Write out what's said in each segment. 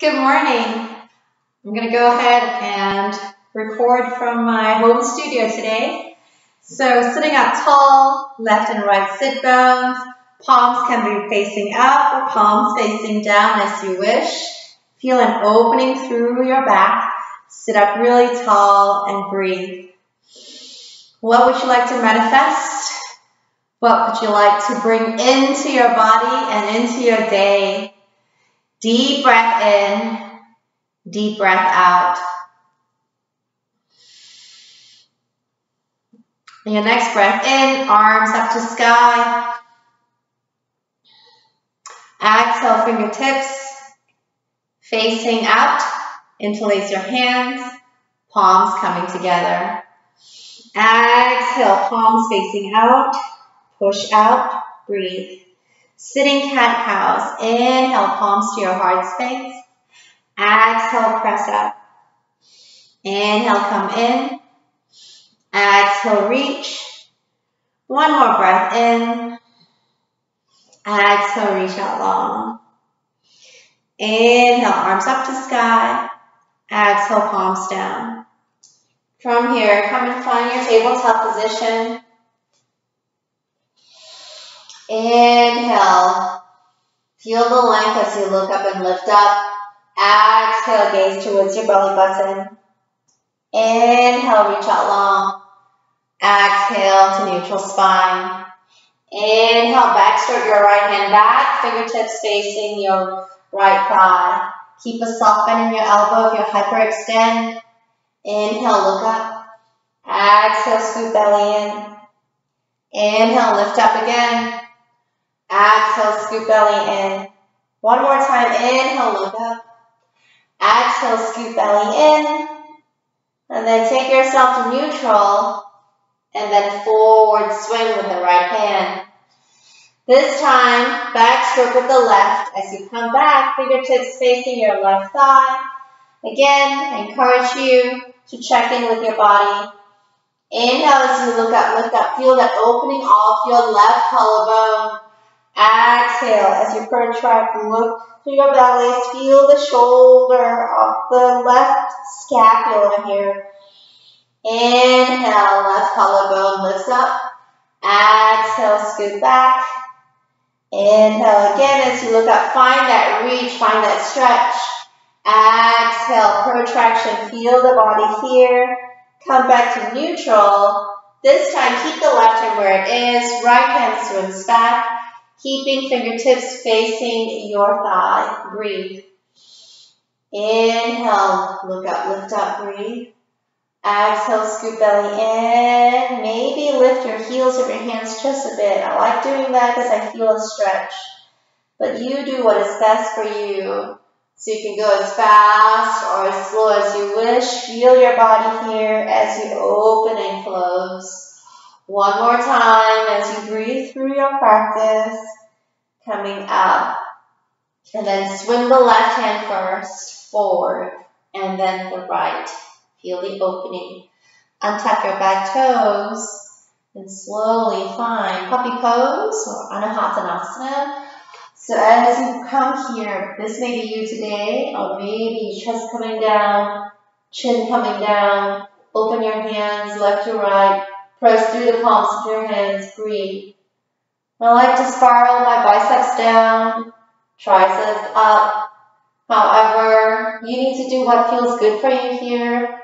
Good morning. I'm going to go ahead and record from my home studio today. So sitting up tall, left and right sit bones, palms can be facing up or palms facing down as you wish. Feel an opening through your back. Sit up really tall and breathe. What would you like to manifest? What would you like to bring into your body and into your day? Deep breath in, deep breath out. And your next breath in, arms up to sky. Exhale, fingertips facing out. Interlace your hands, palms coming together. Exhale, palms facing out. Push out, breathe. Sitting cat cows. Inhale, palms to your heart space. Exhale, press up. Inhale, come in. Exhale, reach. One more breath in. Exhale, reach out long. Inhale, arms up to sky. Exhale, palms down. From here, come and find your tabletop position. Inhale. Feel the length as you look up and lift up. Exhale, gaze towards your belly button. Inhale, reach out long. Exhale to neutral spine. Inhale, back stroke your right hand back, fingertips facing your right thigh. Keep a soft bend in your elbow if you hyperextend. Inhale, look up. Exhale, scoop belly in. Inhale, lift up again. Exhale, scoop belly in. One more time, inhale, look up. Exhale, scoop belly in. And then take yourself to neutral. And then forward swing with the right hand. This time, back stroke with the left. As you come back, fingertips facing your left thigh. Again, I encourage you to check in with your body. Inhale as you look up, lift up. Feel that opening off your left collarbone. Exhale as you protract, look to your belly. Feel the shoulder off the left scapula here. Inhale, left collarbone lifts up. Exhale, scoot back. Inhale again as you look up. Find that reach, find that stretch. Exhale, protraction. Feel the body here. Come back to neutral. This time, keep the left hand where it is. Right hand swims back keeping fingertips facing your thigh. Breathe. Inhale, look up, lift up, breathe. Exhale, scoop belly in. Maybe lift your heels of your hands just a bit. I like doing that because I feel a stretch. But you do what is best for you. So you can go as fast or as slow as you wish. Feel your body here as you open and close. One more time as you breathe through your practice. Coming up. And then swing the left hand first, forward, and then the right. Feel the opening. Untuck your back toes, and slowly find puppy pose or anahatanasana. So as you come here, this may be you today, or maybe chest coming down, chin coming down, open your hands left to right, Press through the palms of your hands. Breathe. I like to spiral my biceps down, triceps up. However, you need to do what feels good for you here.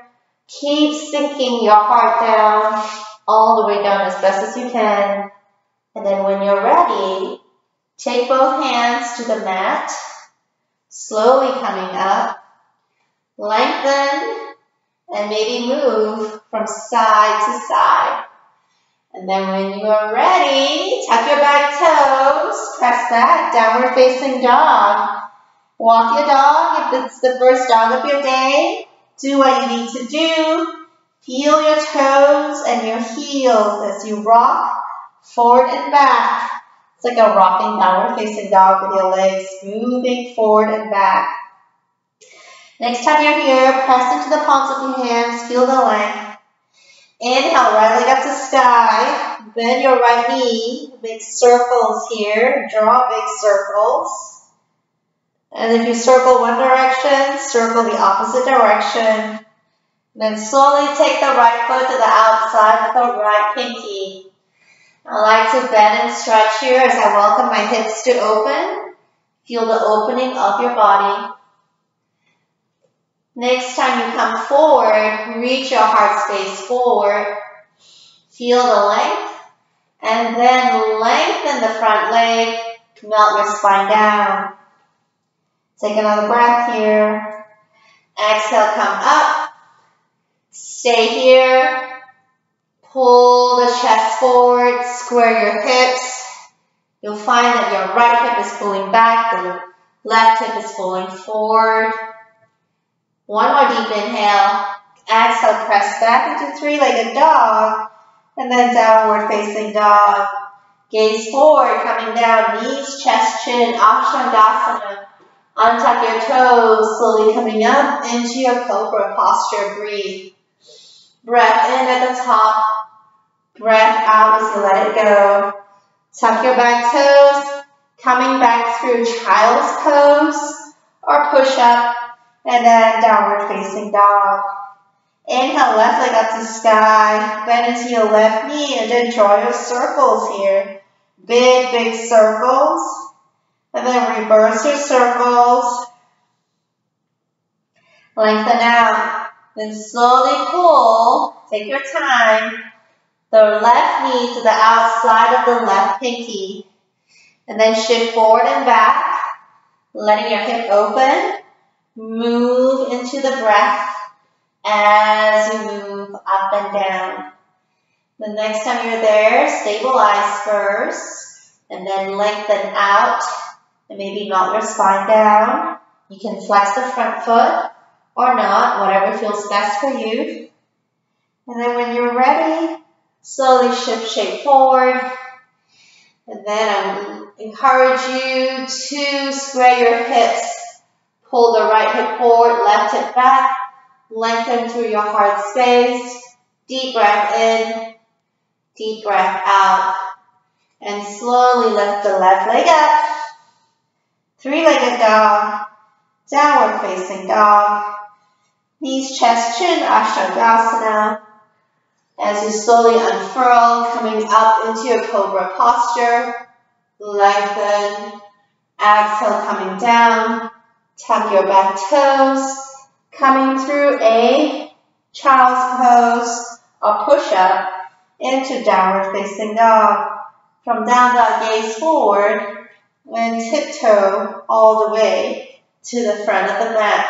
Keep sinking your heart down, all the way down as best as you can. And then when you're ready, take both hands to the mat, slowly coming up. Lengthen and maybe move from side to side. And then when you are ready, tuck your back toes, press back, downward facing dog. Walk your dog if it's the first dog of your day. Do what you need to do. Feel your toes and your heels as you rock forward and back. It's like a rocking downward facing dog with your legs moving forward and back. Next time you're here, press into the palms of your hands, feel the length. Inhale, right leg up to sky. Bend your right knee. Make circles here. Draw big circles. And if you circle one direction, circle the opposite direction. Then slowly take the right foot to the outside of the right pinky. I like to bend and stretch here as I welcome my hips to open. Feel the opening of your body. Next time you come forward, reach your heart space forward. Feel the length. And then lengthen the front leg. Melt your spine down. Take another breath here. Exhale, come up. Stay here. Pull the chest forward, square your hips. You'll find that your right hip is pulling back, the left hip is pulling forward. One more deep inhale. Exhale, press back into three-legged dog, and then downward facing dog. Gaze forward, coming down, knees, chest, chin, Ashtanga. Untuck your toes, slowly coming up into your cobra posture. Breathe. Breath in at the top, breath out as you let it go. Tuck your back toes, coming back through child's pose or push up, and then downward facing dog. Inhale, left leg up to sky, bend into your left knee, and then draw your circles here. Big, big circles. And then reverse your circles. Lengthen out. Then slowly pull, take your time, the left knee to the outside of the left pinky. And then shift forward and back, letting your hip open. Move into the breath as you move up and down. The next time you're there, stabilize first, and then lengthen out, and maybe melt your spine down. You can flex the front foot or not, whatever feels best for you. And then when you're ready, slowly shift shape forward. And then I encourage you to square your hips. Pull the right hip forward, left hip back. Lengthen through your heart space. Deep breath in, deep breath out. And slowly lift the left leg up. Three-legged dog, downward facing dog. Knees, chest, chin, Ashtangasana. As you slowly unfurl, coming up into your cobra posture. Lengthen. Exhale, coming down. Tuck your back toes. Coming through a child's pose or push up into downward facing dog. From down dog, gaze forward and tiptoe all the way to the front of the mat.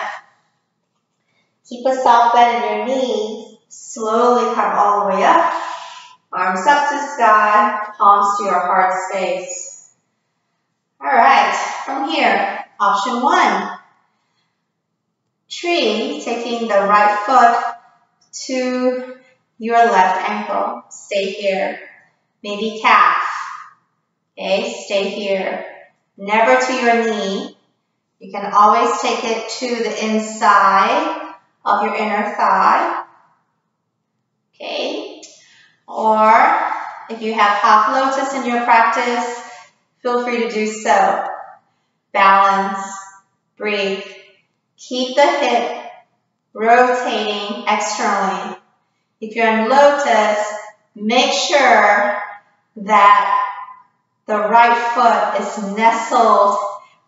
Keep a soft bend in your knees. Slowly come all the way up. Arms up to sky, palms to your heart space. All right, from here, option one. Tree, taking the right foot to your left ankle. Stay here. Maybe calf. Okay, stay here. Never to your knee. You can always take it to the inside of your inner thigh. Okay, or if you have half lotus in your practice, feel free to do so. Balance, breathe. Keep the hip rotating externally. If you're in lotus, make sure that the right foot is nestled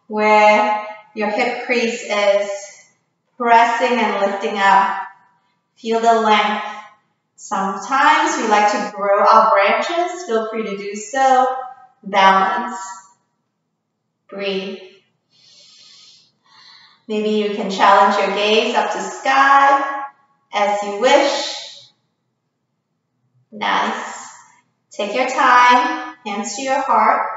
where your hip crease is, pressing and lifting up. Feel the length. Sometimes we like to grow our branches. Feel free to do so. Balance. Breathe. Maybe you can challenge your gaze up to sky as you wish. Nice. Take your time, hands to your heart.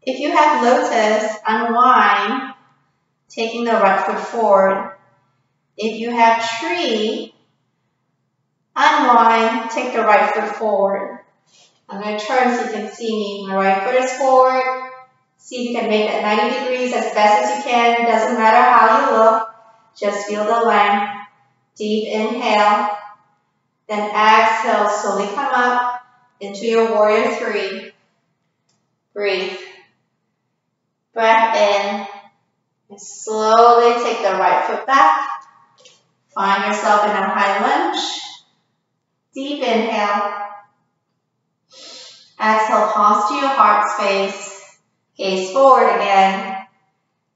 If you have lotus, unwind, taking the right foot forward. If you have tree, unwind, take the right foot forward. I'm going to turn so you can see me. My right foot is forward. See if you can make that 90 degrees as best as you can. Doesn't matter how you look. Just feel the length. Deep inhale. Then exhale, slowly come up into your warrior three. Breathe. Breath in And slowly take the right foot back. Find yourself in a high lunge. Deep inhale. Exhale, palms to your heart space. Gaze forward again.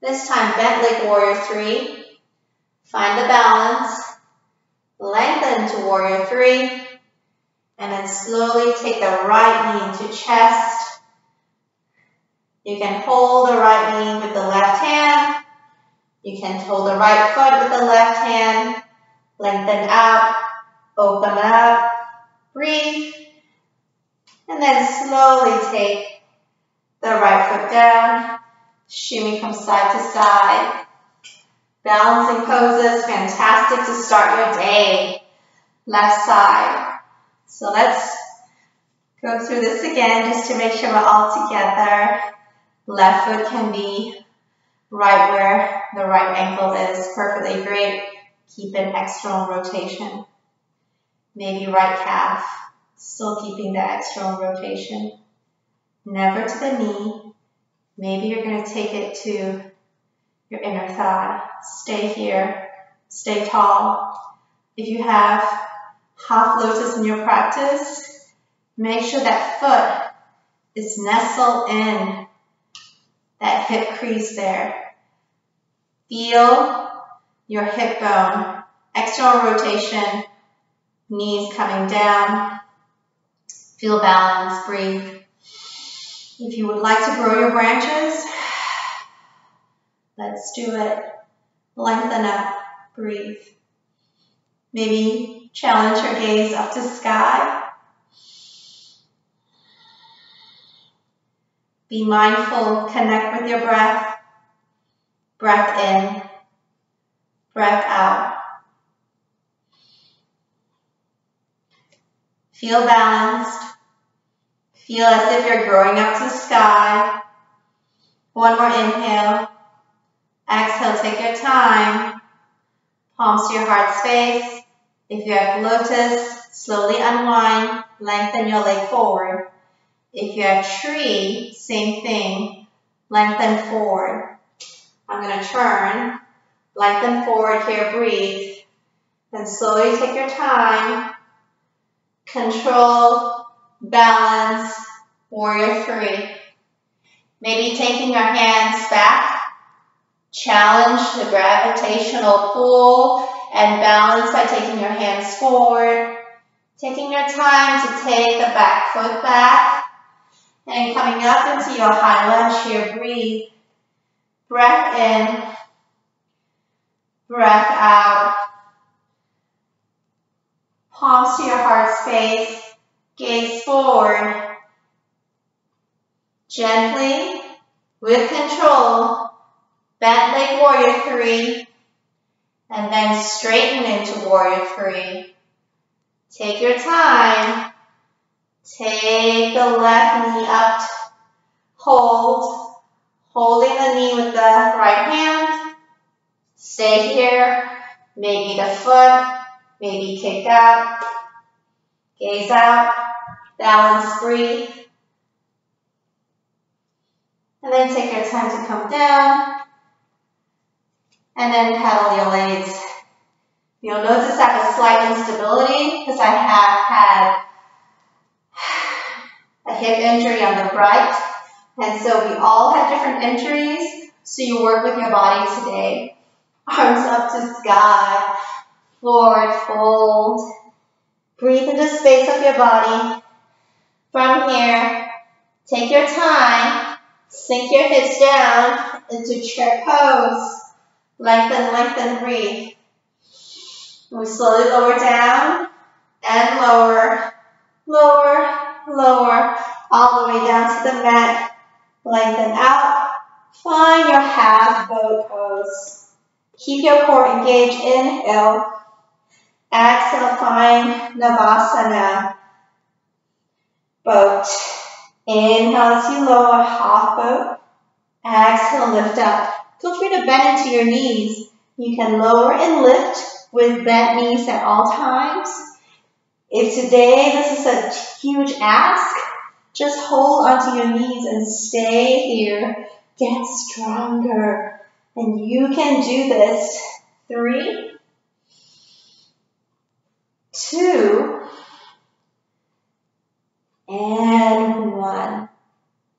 This time, bent leg warrior three. Find the balance. Lengthen to warrior three. And then slowly take the right knee into chest. You can hold the right knee with the left hand. You can hold the right foot with the left hand. Lengthen out, open up, breathe. And then slowly take the right foot down, shimmy from side to side. Balancing poses, fantastic to start your day. Left side. So let's go through this again just to make sure we're all together. Left foot can be right where the right ankle is. Perfectly great. Keep an external rotation. Maybe right calf. Still keeping the external rotation. Never to the knee. Maybe you're going to take it to your inner thigh. Stay here. Stay tall. If you have half lotus in your practice, make sure that foot is nestled in that hip crease there. Feel your hip bone, external rotation, knees coming down. Feel balance, breathe. If you would like to grow your branches, let's do it. Lengthen up, breathe. Maybe challenge your gaze up to sky. Be mindful, connect with your breath. Breath in, breath out. Feel balanced. Feel as if you're growing up to the sky. One more inhale. Exhale, take your time. Palms to your heart space. If you have lotus, slowly unwind, lengthen your leg forward. If you have tree, same thing, lengthen forward. I'm going to turn, lengthen forward here, breathe. Then slowly take your time. Control, balance, warrior three. Maybe taking your hands back, challenge the gravitational pull and balance by taking your hands forward. Taking your time to take the back foot back and coming up into your high lunge here, breathe. Breath in, breath out. Palms to your heart space, gaze forward. Gently, with control, bent leg warrior three, and then straighten into warrior three. Take your time. Take the left knee up. Hold. Holding the knee with the right hand. Stay here. Maybe the foot. Maybe kick out. Gaze out. Balance, breathe. And then take your time to come down. And then pedal your legs. You'll notice I have a slight instability because I have had a hip injury on the right. And so we all have different injuries. So you work with your body today. Arms up to sky. Forward fold. Breathe into space of your body. From here, take your time. Sink your hips down into chair pose. Lengthen, lengthen, breathe. We slowly lower down and lower, lower, lower, all the way down to the mat. Lengthen out. Find your half boat pose. Keep your core engaged. Inhale. Exhale, find Navasana. Boat. Inhale as you lower, half boat. Exhale, lift up. Feel free to bend into your knees. You can lower and lift with bent knees at all times. If today this is a huge ask, just hold onto your knees and stay here. Get stronger And you can do this. Three, two, and one.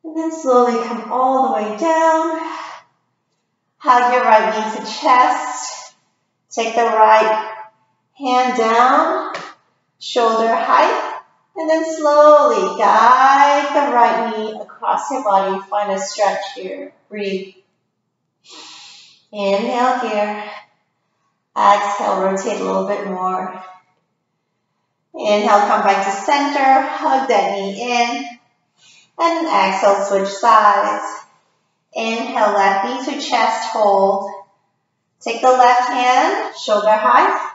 And then slowly come all the way down. Hug your right knee to chest. Take the right hand down, shoulder height, and then slowly guide the right knee across your body. Find a stretch here. Breathe. Inhale here. Exhale, rotate a little bit more. Inhale, come back to center, hug that knee in. And exhale, switch sides. Inhale, left knee to chest, hold. Take the left hand, shoulder height.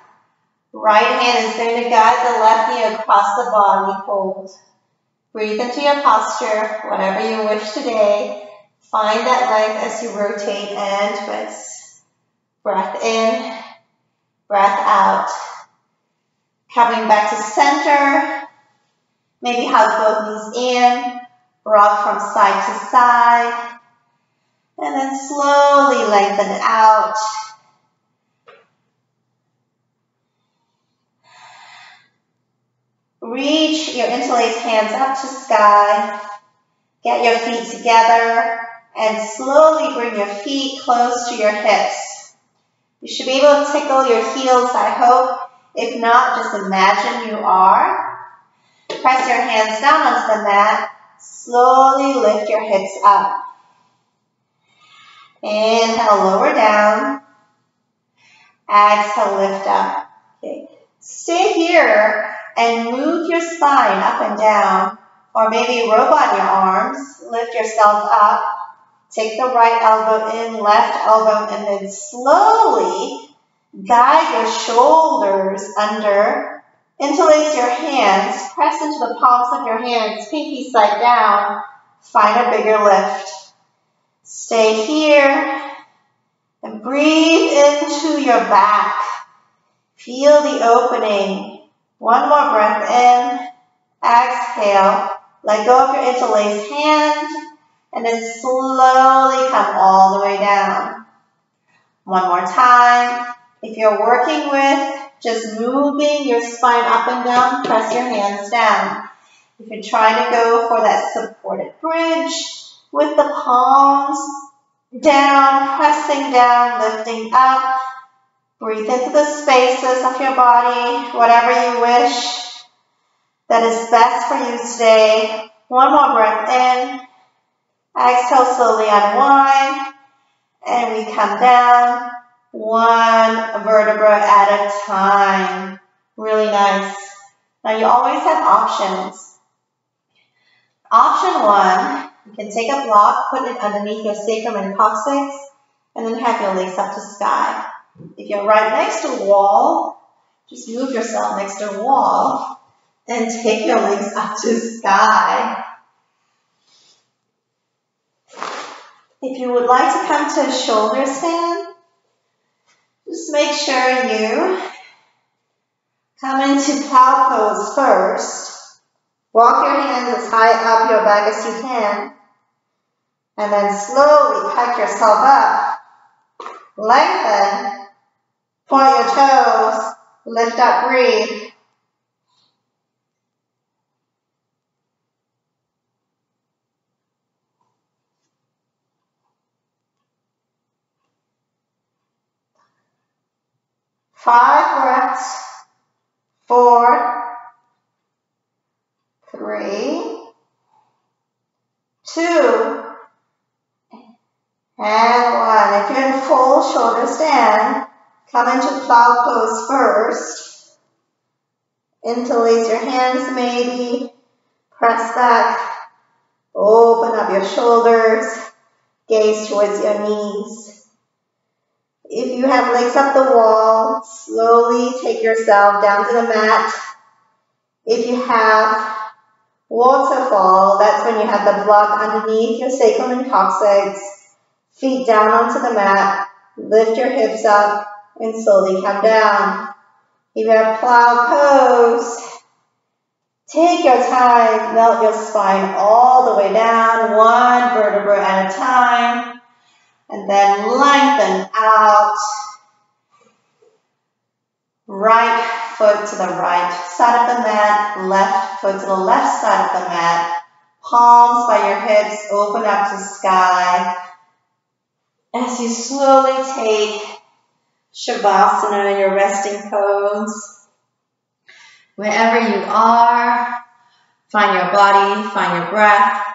Right hand is going to guide the left knee across the body, hold. Breathe into your posture, whatever you wish today. Find that length as you rotate and twist. Breath in, breath out. Coming back to center. Maybe hug both knees in. Rock from side to side. And then slowly lengthen out. Reach your interlaced hands up to sky. Get your feet together and slowly bring your feet close to your hips. You should be able to tickle your heels, I hope. If not, just imagine you are. Press your hands down onto the mat. Slowly lift your hips up. Inhale, lower down. Exhale, lift up. Okay. Stay here and move your spine up and down. Or maybe robot your arms. Lift yourself up. Take the right elbow in, left elbow, and then slowly guide your shoulders under. Interlace your hands. Press into the palms of your hands, pinky side down. Find a bigger lift. Stay here and breathe into your back. Feel the opening. One more breath in. Exhale. Let go of your interlaced hand and then slowly come all the way down. One more time. If you're working with just moving your spine up and down, press your hands down. If you're trying to go for that supported bridge with the palms down, pressing down, lifting up, breathe into the spaces of your body, whatever you wish that is best for you today. One more breath in. Exhale, slowly unwind. And we come down one vertebra at a time. Really nice. Now you always have options. Option one, you can take a block, put it underneath your sacrum and coccyx, and then have your legs up to sky. If you're right next to a wall, just move yourself next to a wall and take your legs up to sky. If you would like to come to a shoulder stand, just make sure you come into plow pose first. Walk your hands as high up your back as you can. And then slowly pick yourself up. Lengthen. Point your toes. Lift up, breathe. Five breaths. Four, three, two, and one. If you're in full shoulder stand, come into plow pose first. Interlace your hands maybe. Press back. Open up your shoulders. Gaze towards your knees. If you have legs up the wall, slowly take yourself down to the mat. If you have waterfall, that's when you have the block underneath your sacrum and coccyx. Feet down onto the mat. Lift your hips up and slowly come down. If you have plow pose, take your time, melt your spine all the way down, one vertebra at a time. And then lengthen out. Right foot to the right side of the mat, left foot to the left side of the mat. Palms by your hips, open up to sky. As you slowly take Shavasana, your resting pose. Wherever you are, find your body, find your breath.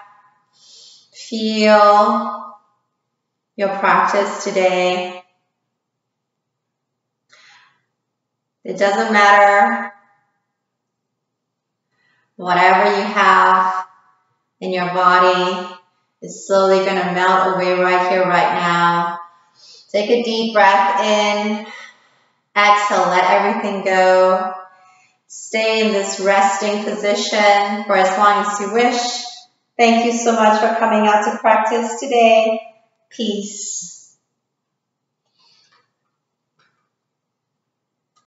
Feel your practice today. It doesn't matter whatever you have in your body is slowly going to melt away right here, right now. Take a deep breath in. Exhale, let everything go. Stay in this resting position for as long as you wish. Thank you so much for coming out to practice today. Peace.